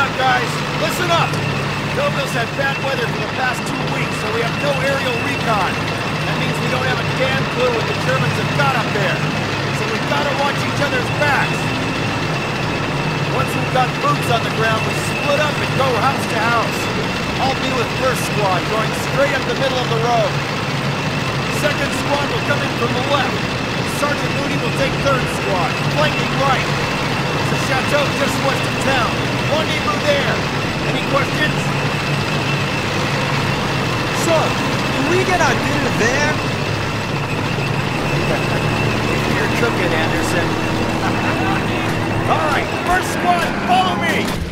Listen up! Noville's had bad weather for the past two weeks, so we have no aerial recon. That means we don't have a damn clue what the Germans have got up there. So we've gotta watch each other's backs. Once we've got boots on the ground, we split up and go house to house. I'll be with first squad, going straight up the middle of the road. Second squad will come in from the left. Sergeant Moody will take third squad, flanking right. There's a chateau just west of town. Rendezvous there. Any questions? So, do we get our dinner there? You're cooking, Anderson. All right, first squad, follow me!